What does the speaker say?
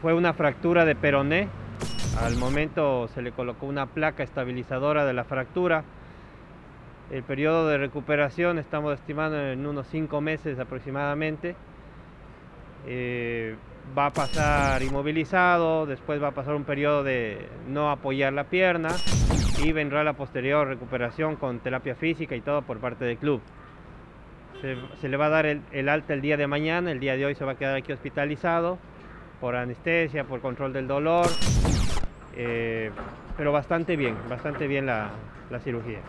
fue una fractura de peroné. Al momento se le colocó una placa estabilizadora de la fractura. El periodo de recuperación estamos estimando en unos cinco meses aproximadamente. Eh, va a pasar inmovilizado, después va a pasar un periodo de no apoyar la pierna y vendrá la posterior recuperación con terapia física y todo por parte del club. Se, le va a dar el, alta el día de mañana, el día de hoy se va a quedar aquí hospitalizado por anestesia, por control del dolor, eh, pero bastante bien, bastante bien la cirugía.